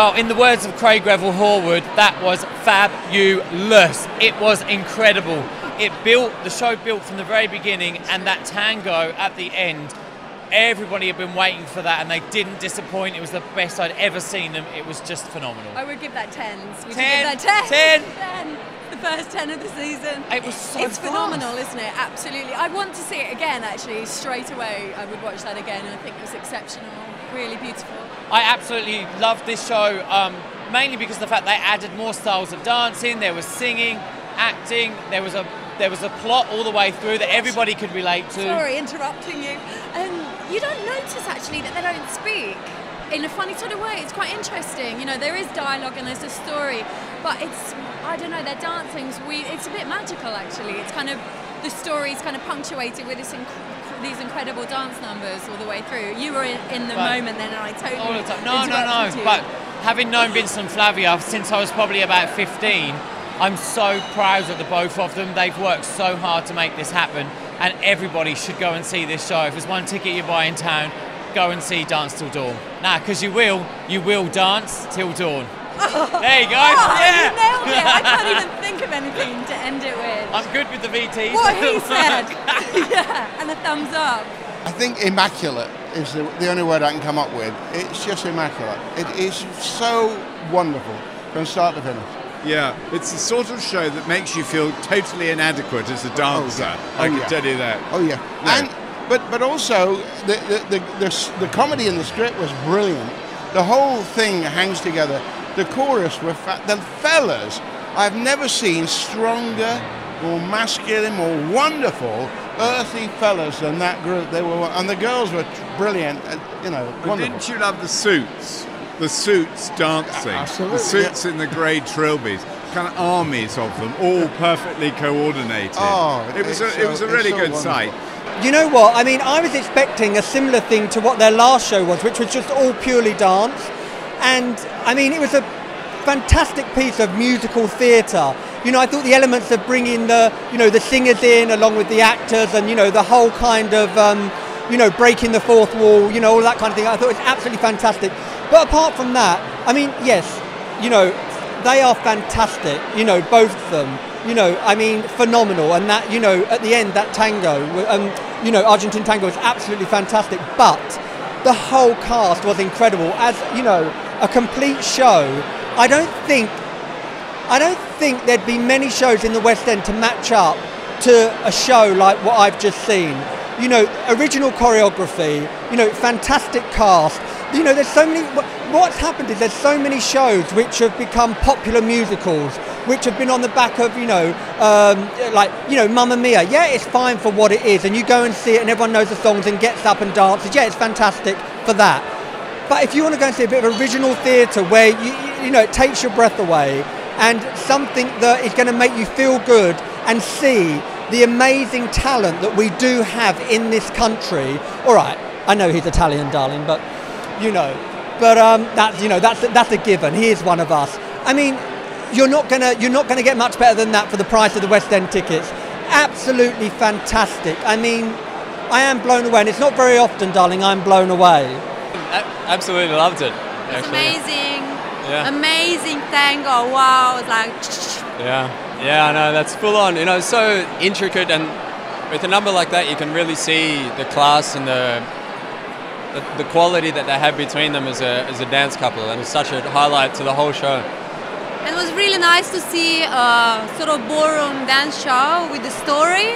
Well, in the words of Craig Revel Horwood, that was fabulous. It was incredible. It built, the show built from the very beginning, and that tango at the end, everybody had been waiting for that, and they didn't disappoint. It was the best I'd ever seen them. It was just phenomenal. I would give that tens. Would Ten, give that ten. ten? The first ten of the season. It was so It's fast. phenomenal, isn't it? Absolutely. I want to see it again. Actually, straight away, I would watch that again. And I think it was exceptional. Really beautiful. I absolutely loved this show, um, mainly because of the fact they added more styles of dancing. There was singing, acting. There was a there was a plot all the way through that everybody could relate to. Sorry, interrupting you. Um, you don't notice actually that they don't speak in a funny sort of way. It's quite interesting. You know, there is dialogue and there's a story, but it's I don't know. Their dancing's we. It's a bit magical actually. It's kind of the story's kind of punctuated with this. Inc- these incredible dance numbers all the way through. You were in, in the But- moment then, and I totally all the time. No, no, no. you. But having known Vincent Flavia since I was probably about 15, I'm so proud of the both of them. They've worked so hard to make this happen, and everybody should go and see this show. If there's one ticket you buy in town, go and see Dance Til Dawn. Nah, because you will, you will dance till dawn. There you go. Oh, yeah. you nailed it. I can't even think of anything to end it with. I'm good with the VTs. What he said. yeah, and a thumbs up. I think immaculate is the, the only word I can come up with. It's just immaculate. It is so wonderful from start to finish. Yeah, it's the sort of show that makes you feel totally inadequate as a dancer. Oh, yeah. I Oh, can yeah. tell you that. Oh yeah, No. and but but also the the, the the the comedy in the script was brilliant. The whole thing hangs together. The chorus were fa- the fellas. I've never seen stronger, more masculine, more wonderful, earthy fellas than that group. They were, and the girls were brilliant. uh, You know, But wonderful. didn't you love the suits? The suits dancing. Absolutely, The suits in the grey trilbies. Kind of armies of them, all perfectly coordinated. Oh, it was it's a, it was a really so good wonderful. sight. You know what? I mean, I was expecting a similar thing to what their last show was, which was just all purely dance. And I mean, it was a fantastic piece of musical theatre. You know, I thought the elements of bringing the, you know, the singers in along with the actors, and you know, the whole kind of, um, you know, breaking the fourth wall, you know, all that kind of thing. I thought it was absolutely fantastic. But apart from that, I mean, yes, you know, they are fantastic. You know, both of them. You know, I mean, phenomenal. And that, you know, at the end, that tango, um, you know, Argentine tango was absolutely fantastic. But the whole cast was incredible. As you know, a complete show. I don't think, I don't think there'd be many shows in the West End to match up to a show like what I've just seen. You know, original choreography. You know, fantastic cast. You know, there's so many. What's happened is there's so many shows which have become popular musicals, which have been on the back of you know, um, like you know, Mamma Mia. Yeah, it's fine for what it is, and you go and see it, and everyone knows the songs and gets up and dances. Yeah, it's fantastic for that. But if you want to go and see a bit of original theatre where you, you- know it takes your breath away and something that is going to make you feel good and see the amazing talent that we do have in this country. All right, I know he's Italian, darling, but you know, but um, that's you know that's that's a given. He is one of us. I mean, you're not gonna you're not gonna get much better than that for the price of the West End tickets. Absolutely fantastic. I mean, I am blown away, and it's not very often, darling. I'm blown away. Absolutely loved it. It's amazing. Yeah. Amazing tango. Oh, wow. It's like Yeah, yeah, I know. That's full on. You know, so intricate, and with a number like that, you can really see the class and the the, the quality that they have between them as a as a dance couple, and it's such a highlight to the whole show. And it was really nice to see a sort of ballroom dance show with the story.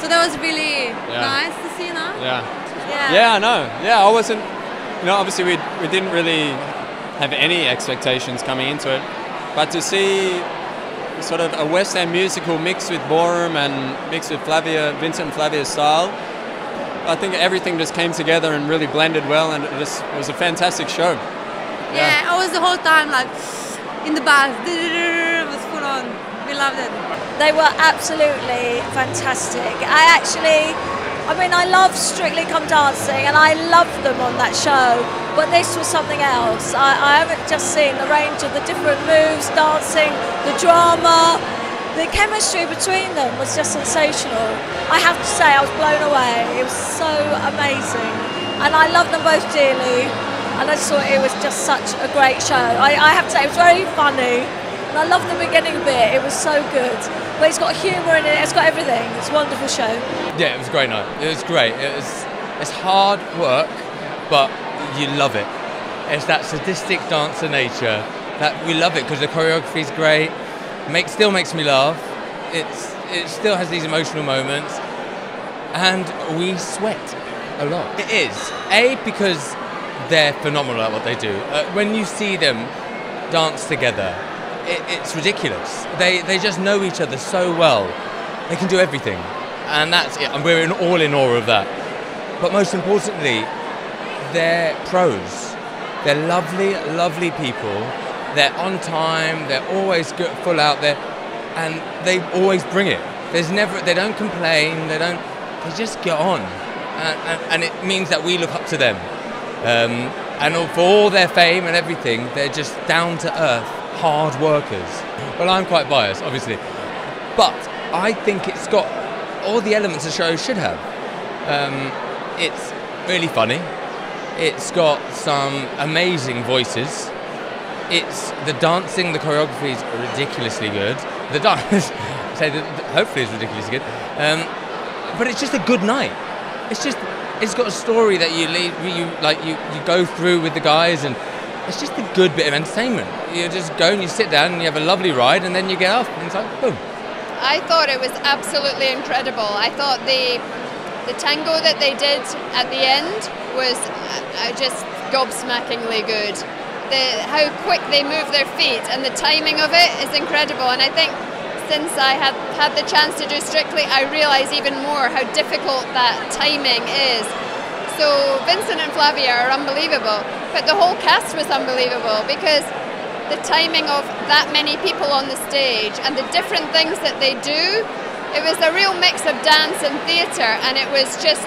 So that was really nice to see, no? Yeah. Yeah. Yeah, I know. Yeah, I wasn't. You know, obviously we we didn't really have any expectations coming into it, but to see sort of a West End musical mixed with ballroom and mixed with Flavia, Vincent and Flavia's style, I think everything just came together and really blended well, and it just it was a fantastic show. Yeah, I was the whole time like in the bath. It was full on. We loved it. They were absolutely fantastic. I actually, I mean, I love Strictly Come Dancing and I loved them on that show, but this was something else. I, I haven't just seen the range of the different moves, dancing, the drama, the chemistry between them was just sensational. I have to say, I was blown away. It was so amazing. And I love them both dearly. and I just thought it was just such a great show. I, I have to say, it was very funny, and I loved the beginning bit. It was so good. But it's got humour in it. It's got everything. It's a wonderful show. Yeah, it was a great night. It was great. It was it's hard work, but you love it. It's that sadistic dancer nature that we love it because the choreography is great. Make still makes me laugh. It's it still has these emotional moments, and we sweat a lot. It is a because they're phenomenal at what they do. Uh, when you see them dance together, it, it's ridiculous. They they just know each other so well. They can do everything, and that's it. And we're in, all in awe of that. But most importantly, they're pros. They're lovely, lovely people. They're on time. They're always good, full out there, and they always bring it. There's never. They don't complain. They don't. They just get on, and, and, and it means that we look up to them. Um, and for all their fame and everything, they're just down to earth, hard workers. Well, I'm quite biased, obviously, but I think it's got all the elements a show should have. Um, it's really funny. It's got some amazing voices. It's the dancing, the choreography is ridiculously good. The dance, say that hopefully is ridiculously good. Um, but it's just a good night. It's just it's got a story that you leave, you like you, you go through with the guys, and it's just a good bit of entertainment. You just go and you sit down and you have a lovely ride, and then you get off, and it's like boom. I thought it was absolutely incredible. I thought the the tango that they did at the end was uh, just gobsmackingly good. The, how quick they move their feet and the timing of it is incredible. And I think since I had had the chance to do Strictly, I realise even more how difficult that timing is. So Vincent and Flavia are unbelievable, but the whole cast was unbelievable because the timing of that many people on the stage and the different things that they do, it was a real mix of dance and theatre, and it was just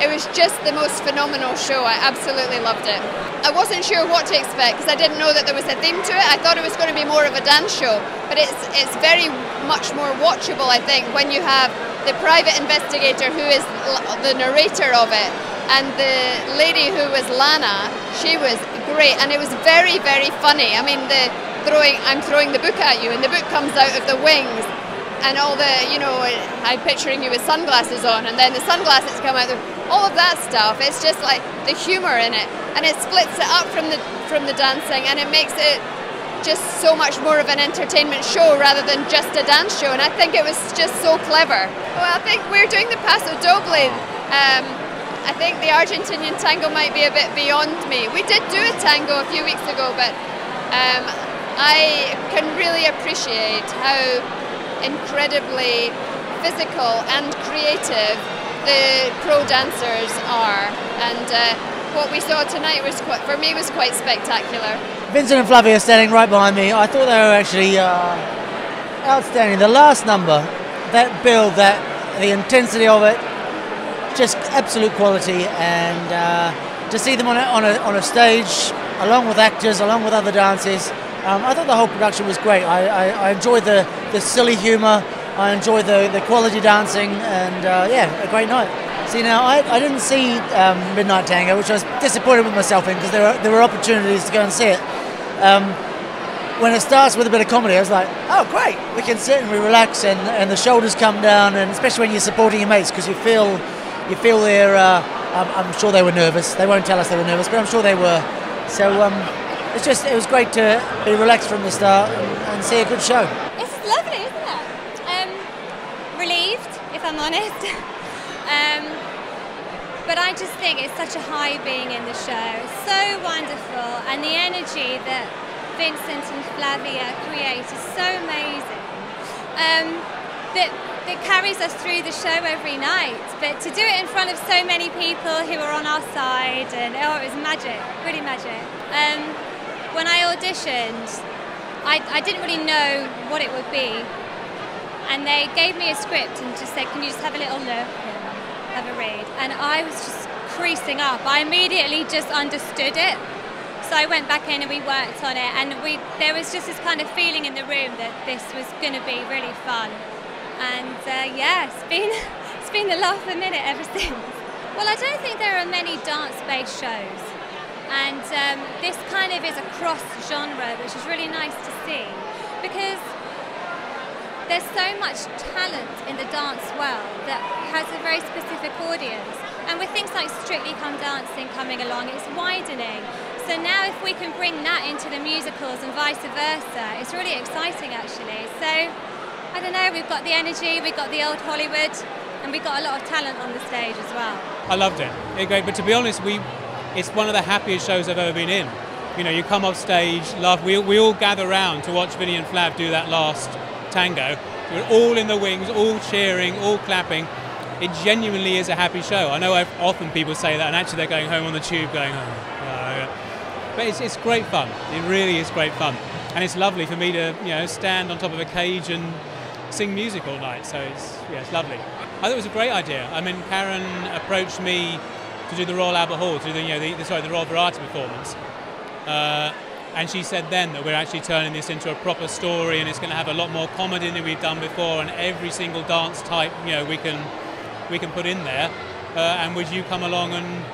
it was just the most phenomenal show. I absolutely loved it. I wasn't sure what to expect because I didn't know that there was a theme to it. I thought it was going to be more of a dance show, but it's it's very much more watchable. I think when you have the private investigator who is the narrator of it, and the lady who was Lana, she was great, and it was very very funny. I mean the throwing I'm throwing the book at you, and the book comes out of the wings and all the, you know, I'm picturing you with sunglasses on, and then the sunglasses come out, Of, all of that stuff. It's just like the humour in it, and it splits it up from the from the dancing, and it makes it just so much more of an entertainment show rather than just a dance show. And I think it was just so clever. Well, I think we're doing the Paso Doble. Um, I think the Argentinian tango might be a bit beyond me. We did do a tango a few weeks ago, but um, I can really appreciate how incredibly physical and creative the pro dancers are. And uh, what we saw tonight was quite, for me was quite spectacular. Vincent and Flavia are standing right behind me. I thought they were actually uh, outstanding. The last number, that build, that the intensity of it, just absolute quality. And uh, to see them on a, on a, on a stage, along with actors, along with other dancers, um, I thought the whole production was great. I, I, I enjoyed the, the silly humour. I enjoyed the, the quality dancing, and uh, yeah, a great night. See, now I, I didn't see um, Midnight Tango, which I was disappointed with myself in because there were, there were opportunities to go and see it. Um, when it starts with a bit of comedy, I was like, oh, great, we can sit and we relax, and, and the shoulders come down, and especially when you're supporting your mates because you feel, you feel they're, uh, I'm, I'm, sure they were nervous. They won't tell us they were nervous, but I'm sure they were. So um, it's just, it was great to be relaxed from the start and, and see a good show. It's lovely, isn't it? Um, relieved, if I'm honest. um, but I just think it's such a high being in the show. It's so wonderful. And the energy that Vincent and Flavia create is so amazing. Um, that, that carries us through the show every night. But to do it in front of so many people who are on our side, and oh, it was magic, really magic. Um, when I auditioned, I, I didn't really know what it would be. And they gave me a script and just said, can you just have a little look and have a read? And I was just creasing up. I immediately just understood it. So I went back in and we worked on it, and we there was just this kind of feeling in the room that this was going to be really fun. And uh, yeah, it's been it's been the laugh a minute ever since. Well, I don't think there are many dance-based shows. And um, this kind of is a cross genre, which is really nice to see because there's so much talent in the dance world that has a very specific audience. And with things like Strictly Come Dancing coming along, it's widening. So now if we can bring that into the musicals and vice versa, it's really exciting actually. So I don't know, we've got the energy, we've got the old Hollywood, and we've got a lot of talent on the stage as well. I loved it. It great, but to be honest, we it's one of the happiest shows I've ever been in. You know, you come off stage, love. We, we all gather round to watch Vinny and Flav do that last tango. We're all in the wings, all cheering, all clapping. It genuinely is a happy show. I know I've- often people say that, and actually they're going home on the tube going, oh, yeah." but it's, it's great fun. It really is great fun, and it's lovely for me to you know stand on top of a cage and sing music all night. So it's yeah, it's lovely. I thought it was a great idea. I mean, Karen approached me to do the Royal Albert Hall, to do the, you know the, the sorry the Royal Variety performance. Uh, and she said then that we're actually turning this into a proper story and it's going to have a lot more comedy than we've done before and every single dance type you know we can we can put in there uh, and would you come along and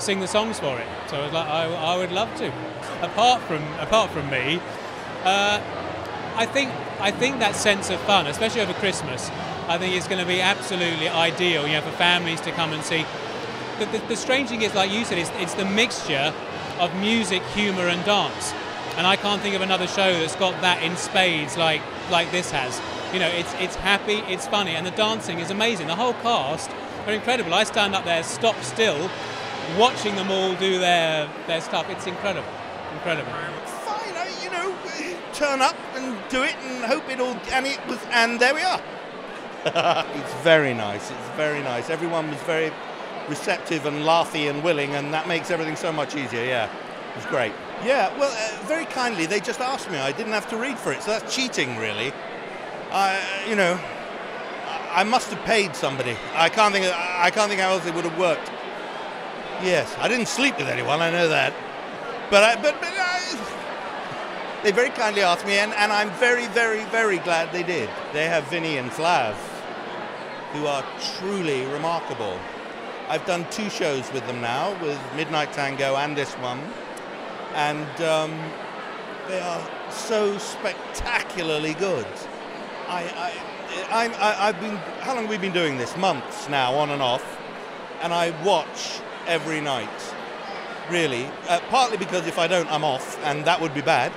sing the songs for it so I was like I, I would love to apart from apart from me uh, I think I think that sense of fun especially over Christmas I think it's going to be absolutely ideal you know for families to come and see the, the, the strange thing is, like you said, it's, it's the mixture of music, humour, and dance. And I can't think of another show that's got that in spades like like this has. You know, it's it's happy, it's funny, and the dancing is amazing. The whole cast are incredible. I stand up there, stop still, watching them all do their their stuff. It's incredible, incredible. Fine, I, you know, turn up and do it and hope it all. And it was, and there we are. it's very nice. It's very nice. Everyone was very receptive and laughy and willing, and that makes everything so much easier. Yeah, it was great. Yeah, well, uh, very kindly, they just asked me. I didn't have to read for it, so that's cheating, really. I, you know, I must have paid somebody. I can't think. I can't think how else it would have worked. Yes, I didn't sleep with anyone. I know that, but I, but, but I, they very kindly asked me, and, and I'm very, very, very glad they did. They have Vinny and Flav, who are truly remarkable. I've done two shows with them now, with Midnight Tango and this one, and um, they are so spectacularly good. I, I, I'm, I, I've been, how long have we been doing this? Months now, on and off, and I watch every night, really. Uh, partly because if I don't, I'm off, and that would be bad,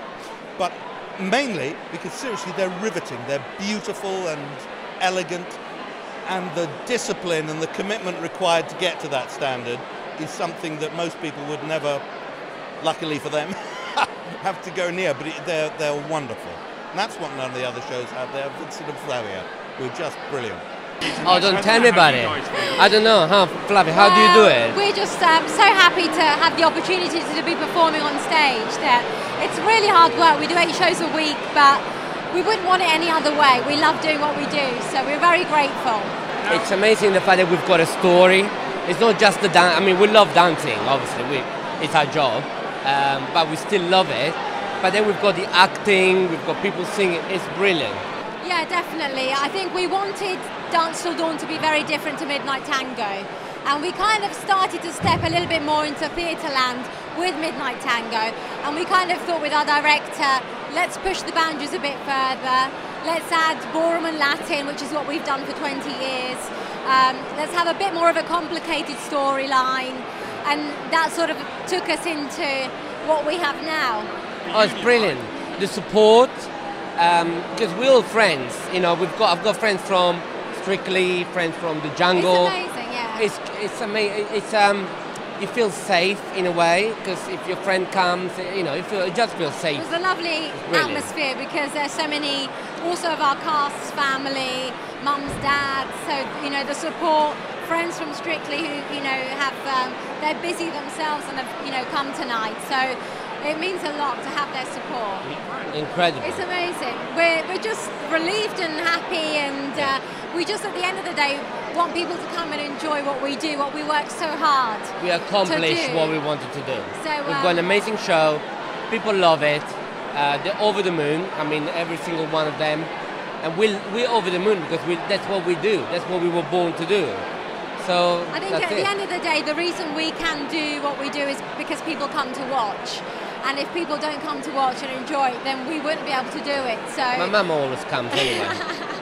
but mainly because seriously, they're riveting. They're beautiful and elegant, and the discipline and the commitment required to get to that standard is something that most people would never, luckily for them, have to go near. But they're, they're wonderful. And that's what none of the other shows have. They're Vincent and Flavia, who are just brilliant. Oh, don't tell me about it. I don't know. How, Flavia, how do you do it? We're just um, so happy to have the opportunity to be performing on stage. That it's really hard work. We do eight shows a week, but we wouldn't want it any other way. We love doing what we do, so we're very grateful. It's amazing the fact that we've got a story. It's not just the dance. I mean, we love dancing, obviously. We, it's our job, um, but we still love it. But then we've got the acting. We've got people singing. It's brilliant. Yeah, definitely. I think we wanted Dance Til Dawn to be very different to Midnight Tango. And we kind of started to step a little bit more into theatre land with Midnight Tango. And we kind of thought with our director, let's push the boundaries a bit further. Let's add ballroom and Latin, which is what we've done for 20 years. Um, let's have a bit more of a complicated storyline. And that sort of took us into what we have now. Oh, it's brilliant. The support, because we're all friends. You know, we've got I've got friends from Strictly, friends from the Jungle. It's amazing, yeah. It's it's amazing. It's um, you feel safe in a way because if your friend comes, you know, you feel it just feels safe. It was a lovely Really. atmosphere because there's so many also of our cast's family, mums, dads, so you know the support, friends from Strictly who you know have um, they're busy themselves and have you know come tonight. So it means a lot to have their support. Incredible. It's amazing. We're, we're just relieved and happy, and uh, we just at the end of the day want people to come and enjoy what we do, what we work so hard. We accomplished what we wanted to do. So, We've got an um, amazing show. People love it. Uh, they're over the moon. I mean, every single one of them. And we're, we're over the moon because we, that's what we do. That's what we were born to do. So I think at the end of the day, the reason we can do what we do is because people come to watch. And if people don't come to watch and enjoy it, then we wouldn't be able to do it. So My mum always comes anyway.